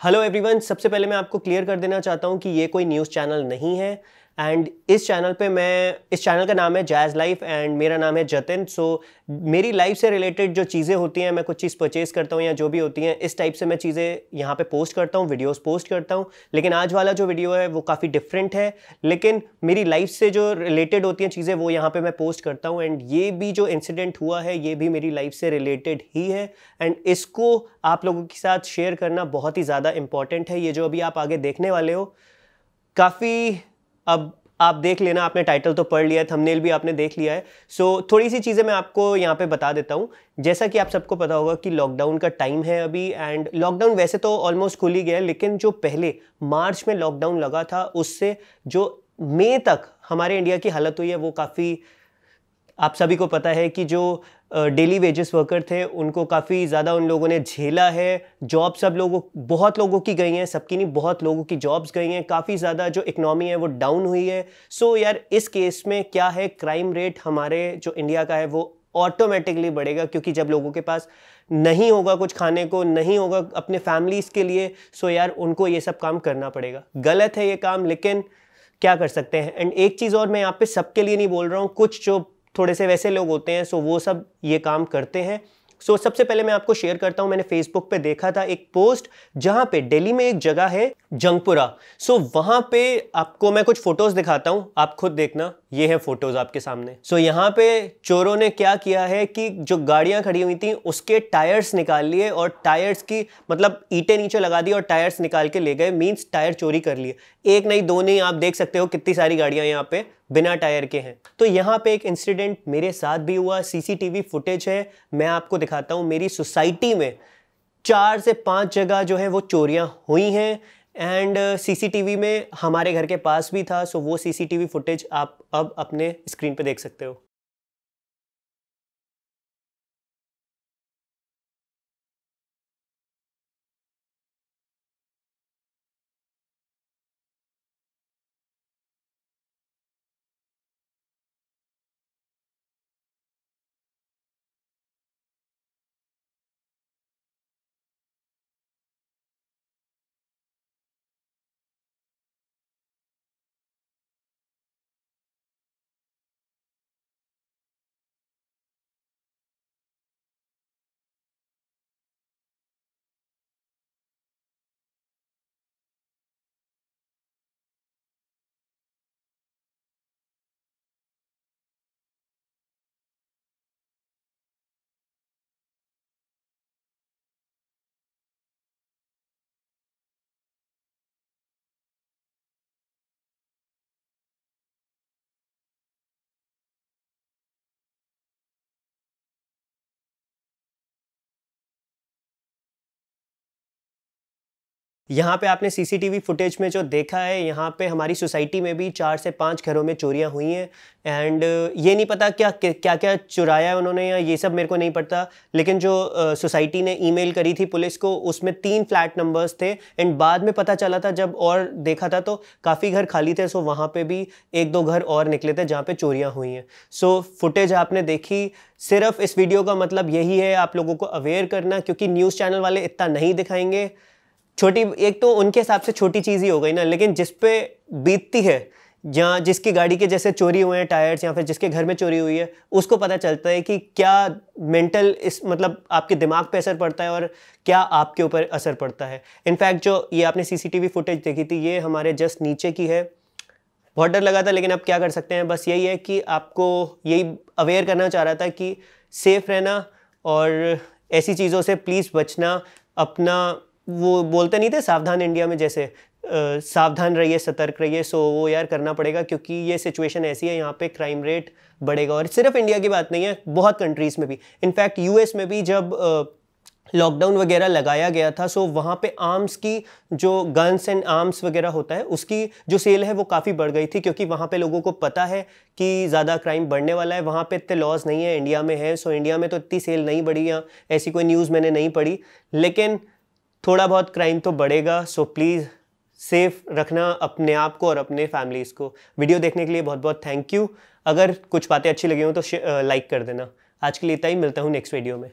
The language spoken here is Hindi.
हेलो एवरीवन सबसे पहले मैं आपको क्लियर कर देना चाहता हूँ कि ये कोई न्यूज़ चैनल नहीं है। एंड इस चैनल पे मैं इस चैनल का नाम है जैज़ लाइफ एंड मेरा नाम है जतिन। सो so, मेरी लाइफ से रिलेटेड जो चीज़ें होती हैं मैं कुछ चीज़ परचेज़ करता हूँ या जो भी होती हैं इस टाइप से मैं चीज़ें यहाँ पे पोस्ट करता हूँ वीडियोस पोस्ट करता हूँ। लेकिन आज वाला जो वीडियो है वो काफ़ी डिफरेंट है। लेकिन मेरी लाइफ से जो रिलेटेड होती हैं चीज़ें वो यहाँ पर मैं पोस्ट करता हूँ। एंड ये भी जो इंसिडेंट हुआ है ये भी मेरी लाइफ से रिलेटेड ही है। एंड इसको आप लोगों के साथ शेयर करना बहुत ही ज़्यादा इंपॉर्टेंट है। ये जो अभी आप आगे देखने वाले हो काफ़ी अब आप देख लेना आपने टाइटल तो पढ़ लिया है थंबनेल भी आपने देख लिया है। सो so, थोड़ी सी चीज़ें मैं आपको यहाँ पे बता देता हूँ। जैसा कि आप सबको पता होगा कि लॉकडाउन का टाइम है अभी एंड लॉकडाउन वैसे तो ऑलमोस्ट खुल ही गया है लेकिन जो पहले मार्च में लॉकडाउन लगा था उससे जो मई तक हमारे इंडिया की हालत हुई है वो काफ़ी आप सभी को पता है कि जो डेली वेजेस वर्कर थे उनको काफ़ी ज़्यादा उन लोगों ने झेला है। जॉब सब लोगों बहुत लोगों की गई हैं सबकी नहीं बहुत लोगों की जॉब्स गई हैं। काफ़ी ज़्यादा जो इकनॉमी है वो डाउन हुई है। सो so, यार इस केस में क्या है क्राइम रेट हमारे जो इंडिया का है वो ऑटोमेटिकली बढ़ेगा क्योंकि जब लोगों के पास नहीं होगा कुछ खाने को नहीं होगा अपने फैमिलीज़ के लिए सो so यार उनको ये सब काम करना पड़ेगा। गलत है ये काम लेकिन क्या कर सकते हैं? एंड एक चीज़ और मैं यहाँ पे सबके लिए नहीं बोल रहा हूँ कुछ जो थोड़े से वैसे लोग होते हैं सो वो सब ये काम करते हैं। सो so, सबसे पहले मैं आपको शेयर करता हूँ मैंने फेसबुक पे देखा था एक पोस्ट जहाँ पे दिल्ली में एक जगह है जंगपुरा सो so, वहाँ पे आपको मैं कुछ फ़ोटोज़ दिखाता हूँ आप खुद देखना ये है फ़ोटोज़ आपके सामने। सो so, यहाँ पे चोरों ने क्या किया है कि जो गाड़ियाँ खड़ी हुई थी उसके टायर्स निकाल लिए और टायर्स की मतलब ईटे नीचे लगा दी और टायर्स निकाल के ले गए मीन्स टायर चोरी कर लिए। एक नहीं दो नहीं आप देख सकते हो कितनी सारी गाड़ियाँ यहाँ पे। बिना टायर के हैं। तो यहाँ पे एक इंसिडेंट मेरे साथ भी हुआ सीसीटीवी फुटेज है। मैं आपको दिखाता हूँ मेरी सोसाइटी में चार से पाँच जगह जो है वो चोरियाँ हुई हैं। एंड सीसीटीवी uh, में हमारे घर के पास भी था सो वो सीसीटीवी फुटेज आप अब अपने स्क्रीन पे देख सकते हो। यहाँ पे आपने सीसीटीवी फुटेज में जो देखा है, यहाँ पे हमारी सोसाइटी में भी चार से पाँच घरों में चोरियाँ हुई हैं। एंड ये नहीं पता क्या क्या क्या चुराया है उन्होंने या ये सब मेरे को नहीं पता। लेकिन जो सोसाइटी ने ईमेल करी थी पुलिस को, उसमें तीन फ्लैट नंबर्स थे। एंड बाद में पता चला था, जब और देखा था तो काफ़ी घर खाली थे, सो वहाँ पर भी एक दो घर और निकले थे जहाँ पर चोरियाँ हुई हैं। सो फुटेज आपने देखी। सिर्फ़ इस वीडियो का मतलब यही है, आप लोगों को अवेयर करना, क्योंकि न्यूज़ चैनल वाले इतना नहीं दिखाएँगे। छोटी, एक तो उनके हिसाब से छोटी चीज़ ही हो गई ना, लेकिन जिस पे बीतती है जहाँ जिसकी गाड़ी के जैसे चोरी हुए हैं, टायर्स, या फिर जिसके घर में चोरी हुई है, उसको पता चलता है कि क्या मेंटल इस मतलब आपके दिमाग पे असर पड़ता है और क्या आपके ऊपर असर पड़ता है। इनफैक्ट जो ये आपने सीसीटीवी फुटेज देखी थी, ये हमारे जस्ट नीचे की है। बहुत डर लगा था, लेकिन अब क्या कर सकते हैं, बस यही है कि आपको यही अवेयर करना चाह रहा था कि सेफ़ रहना और ऐसी चीज़ों से प्लीज़ बचना, अपना वो बोलते नहीं थे सावधान इंडिया में जैसे आ, सावधान रहिए सतर्क रहिए सो वो यार करना पड़ेगा क्योंकि ये सिचुएशन ऐसी है यहाँ पे क्राइम रेट बढ़ेगा। और सिर्फ़ इंडिया की बात नहीं है बहुत कंट्रीज़ में भी। इनफैक्ट यूएस में भी जब लॉकडाउन वगैरह लगाया गया था सो वहाँ पे आर्म्स की जो गन्स एंड आर्म्स वगैरह होता है उसकी जो सेल है वो काफ़ी बढ़ गई थी क्योंकि वहाँ पे लोगों को पता है कि ज़्यादा क्राइम बढ़ने वाला है। वहाँ पे इतने लॉज नहीं है इंडिया में है सो इंडिया में तो इतनी सेल नहीं बढ़ी या ऐसी कोई न्यूज़ मैंने नहीं पढ़ी। लेकिन थोड़ा बहुत क्राइम तो बढ़ेगा सो प्लीज़ सेफ़ रखना अपने आप को और अपने फैमिलीज़ को। वीडियो देखने के लिए बहुत बहुत थैंक यू अगर कुछ बातें अच्छी लगी हो तो लाइक कर देना। आज के लिए इतना ही, मिलता हूँ नेक्स्ट वीडियो में।